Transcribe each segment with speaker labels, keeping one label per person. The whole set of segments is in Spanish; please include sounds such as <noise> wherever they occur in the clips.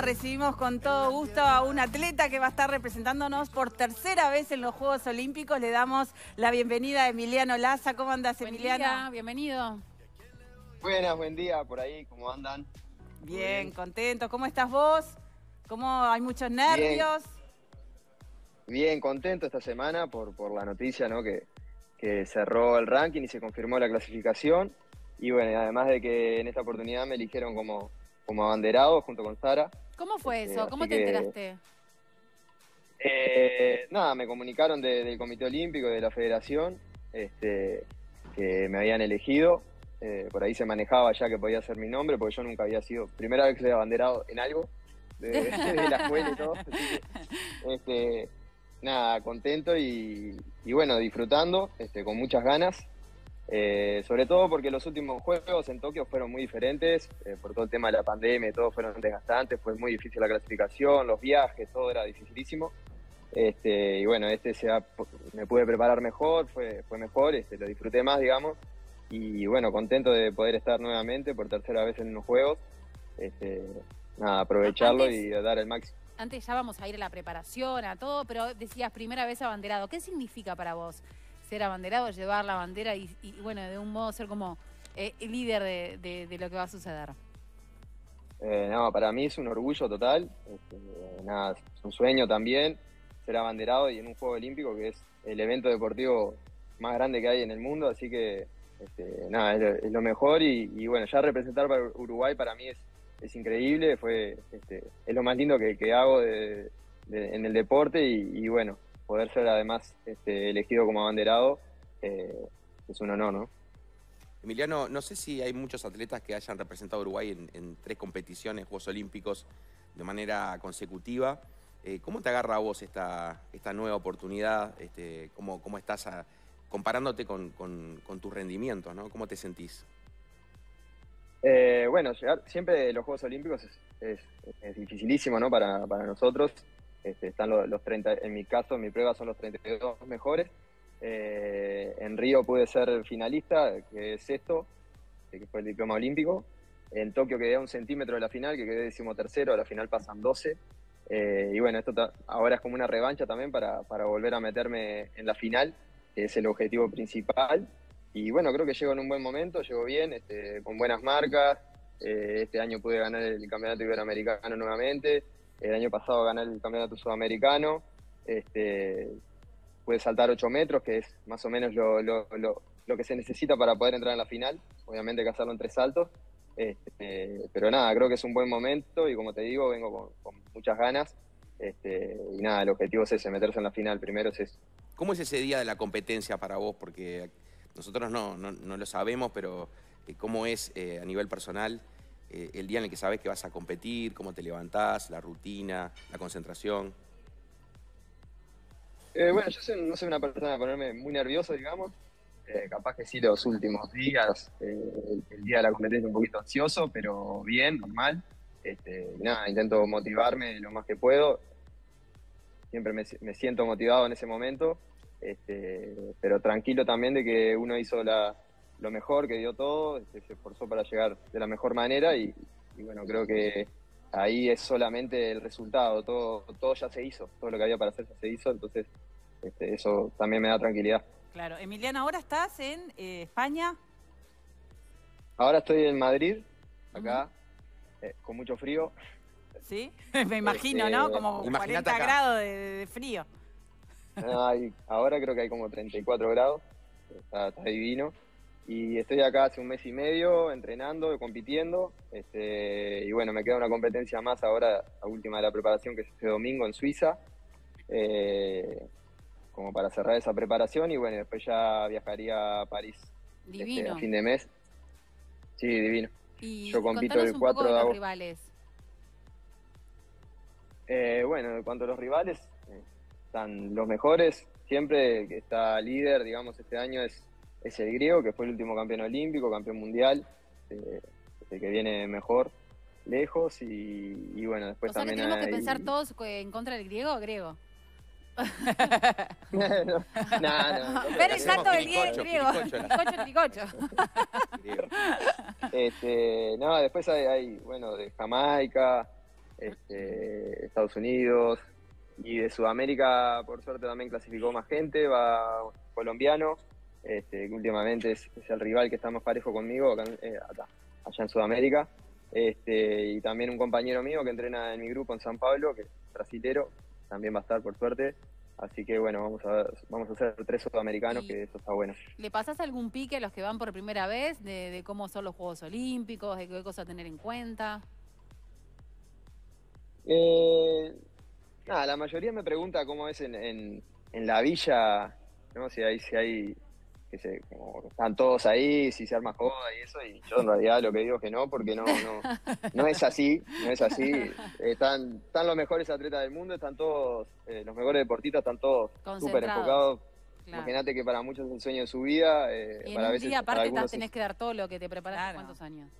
Speaker 1: recibimos con todo gusto a un atleta que va a estar representándonos por tercera vez en los Juegos Olímpicos. Le damos la bienvenida a Emiliano Laza. ¿Cómo andas, Emiliano?
Speaker 2: bienvenido.
Speaker 3: Buenas, buen día por ahí, ¿cómo andan?
Speaker 1: Bien, contento. ¿Cómo estás vos? ¿Cómo hay muchos nervios?
Speaker 3: Bien, contento esta semana por, por la noticia, ¿no? Que, que cerró el ranking y se confirmó la clasificación. Y bueno, además de que en esta oportunidad me eligieron como, como abanderado junto con Sara.
Speaker 2: ¿Cómo fue este, eso? ¿Cómo te enteraste?
Speaker 3: Eh, nada, me comunicaron del Comité Olímpico, de la Federación, este, que me habían elegido. Eh, por ahí se manejaba ya que podía ser mi nombre, porque yo nunca había sido, primera vez que soy abanderado en algo, de, <laughs> la escuela y todo. este, nada, contento y, bueno, disfrutando, este, con muchas ganas. Eh, sobre todo porque los últimos juegos en Tokio fueron muy diferentes, eh, por todo el tema de la pandemia, todos fueron desgastantes, fue muy difícil la clasificación, los viajes, todo era dificilísimo. Este, y bueno, este se me pude preparar mejor, fue, fue mejor, este, lo disfruté más, digamos. Y bueno, contento de poder estar nuevamente por tercera vez en unos juegos. Este, nada, aprovecharlo y dar el máximo.
Speaker 2: Antes ya vamos a ir a la preparación, a todo, pero decías primera vez abanderado. ¿Qué significa para vos ser abanderado, llevar la bandera y, bueno, de un modo ser como eh, líder de, lo que va a suceder?
Speaker 3: Eh, no, para mí es un orgullo total, este, nada, es un sueño también ser abanderado y en un Juego Olímpico que es el evento deportivo más grande que hay en el mundo, así que este, nada, es lo, mejor y, bueno, ya representar para Uruguay para mí es, es increíble, fue este, es lo más lindo que, hago en el deporte y bueno, poder ser además este, elegido como abanderado eh, es un honor, ¿no?
Speaker 4: Emiliano, no sé si hay muchos atletas que hayan representado a Uruguay en, tres competiciones, Juegos Olímpicos, de manera consecutiva. Eh, ¿Cómo te agarra a vos esta, esta nueva oportunidad? Este, ¿cómo, ¿Cómo estás comparándote con, tus rendimientos? ¿no? ¿Cómo te sentís?
Speaker 3: Eh, bueno, llegar siempre los Juegos Olímpicos es, dificilísimo ¿no? para, para nosotros. Este, están los, 30, en mi caso, en mi prueba son los 32 mejores. Eh, en Río pude ser finalista, que es sexto, que fue el diploma olímpico. En Tokio quedé a un centímetro de la final, que quedé decimotercero, a la final pasan 12. Eh, y bueno, esto ahora es como una revancha también para, para, volver a meterme en la final, que es el objetivo principal. Y bueno, creo que llego en un buen momento, llego bien, este, con buenas marcas. Eh, este año pude ganar el campeonato iberoamericano nuevamente. El año pasado gané el campeonato sudamericano. Este, pude saltar 8 metros, que es más o menos lo, que se necesita para poder entrar en la final. Obviamente hay que hacerlo en tres saltos. Este, pero nada, creo que es un buen momento y como te digo, vengo con, muchas ganas. Este, y nada, el objetivo es ese, meterse en la final. Primero es eso.
Speaker 4: ¿Cómo es ese día de la competencia para vos? Porque nosotros no, no, lo sabemos, pero eh, ¿cómo es eh, a nivel personal eh, el día en el que sabes que vas a competir, cómo te levantás, la rutina, la concentración?
Speaker 3: Eh, bueno, yo no soy una persona de ponerme muy nervioso, digamos. Eh, capaz que sí los últimos días, el, día de la competencia un poquito ansioso, pero bien, normal. Este, nada, intento motivarme lo más que puedo. Siempre me, siento motivado en ese momento, este, pero tranquilo también de que uno hizo la, lo mejor, que dio todo, se esforzó para llegar de la mejor manera y, bueno, creo que ahí es solamente el resultado, todo, todo ya se hizo, todo lo que había para hacer ya se hizo, entonces este, eso también me da tranquilidad.
Speaker 1: Claro, Emiliano, ahora estás en eh, España.
Speaker 3: Ahora estoy en Madrid, acá, eh, con mucho frío.
Speaker 1: Sí, <laughs> me imagino, ¿no? Este, como 40 grados de, frío.
Speaker 3: ahora creo que hay como 34 grados, está divino. Y estoy acá hace un mes y medio entrenando, compitiendo. Este, y bueno, me queda una competencia más ahora, la última de la preparación, que es este domingo en Suiza. Eh, como para cerrar esa preparación. Y bueno, después ya viajaría a París este, a fin de mes. Sí, divino.
Speaker 2: Y Yo compito el 4 de, agosto. rivales.
Speaker 3: Eh, bueno, en cuanto a los rivales, eh, están los mejores. Siempre que está líder, digamos, este año es es el griego, que fue el último campeón olímpico, campeón mundial, eh, el que viene mejor, lejos, y, bueno, después también
Speaker 2: tenemos que pensar todos en contra del griego o griego. <laughs>
Speaker 3: no, no, no,
Speaker 2: Ver el salto del griego. Tricocho, <laughs>
Speaker 3: este, no, después hay, bueno, de Jamaica, este, Estados Unidos y de Sudamérica, por suerte también clasificó más gente, va colombiano, este, que últimamente es, el rival que está más parejo conmigo acá, eh, allá en Sudamérica. Este, y también un compañero mío que entrena en mi grupo en San Pablo, que es brasilero, también va a estar por suerte. Así que bueno, vamos a, vamos a hacer tres sudamericanos, que eso está bueno.
Speaker 2: ¿Le pasas algún pique a los que van por primera vez de, cómo son los Juegos Olímpicos, de qué cosas tener en cuenta?
Speaker 3: Eh, nada, la mayoría me pregunta cómo es en, en, en la villa, ¿no? si hay, si hay que se, como están todos ahí, si se arma joda y eso, y yo en realidad lo que digo es que no, porque no, no, no es así, no es así. Están, están los mejores atletas del mundo, están todos, eh, los mejores deportistas están todos súper enfocados. Imagínate que para muchos es el sueño de su vida.
Speaker 2: Eh, y en un día aparte tenés que dar todo lo que te preparaste cuántos años.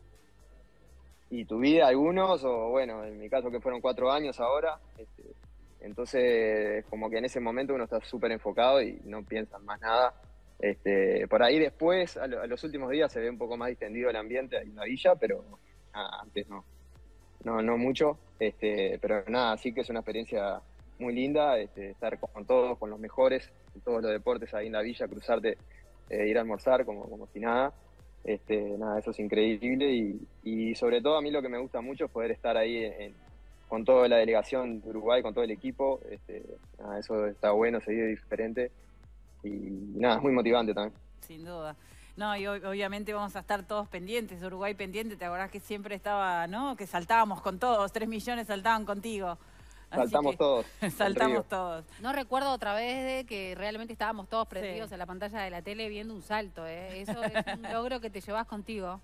Speaker 3: Y tu vida, algunos, o bueno, en mi caso que fueron cuatro años ahora, este, entonces como que en ese momento uno está súper enfocado y no piensa más nada. Este, por ahí después, a, los últimos días se ve un poco más distendido el ambiente en la villa, pero antes no. No, no mucho. Este, pero nada, sí que es una experiencia muy linda, este, estar con todos, con los mejores, en todos los deportes ahí en la villa, cruzarte, eh, ir a almorzar como, como si nada. Este, nada, eso es increíble y, sobre todo a mí lo que me gusta mucho es poder estar ahí con toda la delegación de Uruguay, con todo el equipo. Este, eso está bueno, se vive diferente y nada, es muy motivante también.
Speaker 1: Sin duda. No, y obviamente vamos a estar todos pendientes, Uruguay pendiente, te acordás que siempre estaba, ¿no? Que saltábamos con todos, tres millones saltaban contigo.
Speaker 3: Saltamos todos. <laughs>
Speaker 1: saltamos todos.
Speaker 2: No recuerdo otra vez de que realmente estábamos todos prendidos en la pantalla de la tele viendo un salto, ¿eh? Eso es un <laughs> logro que te llevas contigo.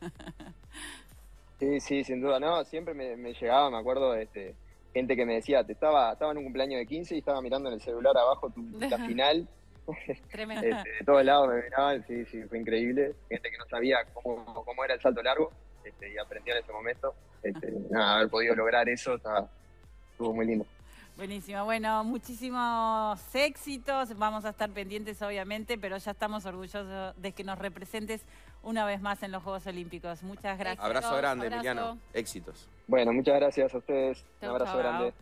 Speaker 3: Sí, sí, sin duda, no, siempre me, llegaba, me acuerdo, este, gente que me decía, te estaba, estaba en un cumpleaños de 15 y estaba mirando en el celular abajo tu, <laughs> la final
Speaker 2: Tremendo.
Speaker 3: Este, de todos lados me miraban, sí, sí, fue increíble. Gente que no sabía cómo, cómo era el salto largo este, y aprendió en ese momento. Este, nada, haber podido lograr eso estuvo muy lindo.
Speaker 1: Buenísimo, bueno, muchísimos éxitos, vamos a estar pendientes obviamente, pero ya estamos orgullosos de que nos representes una vez más en los Juegos Olímpicos. Muchas gracias.
Speaker 4: Abrazo grande, Emiliano, éxitos.
Speaker 3: Bueno, muchas gracias a ustedes, un abrazo grande.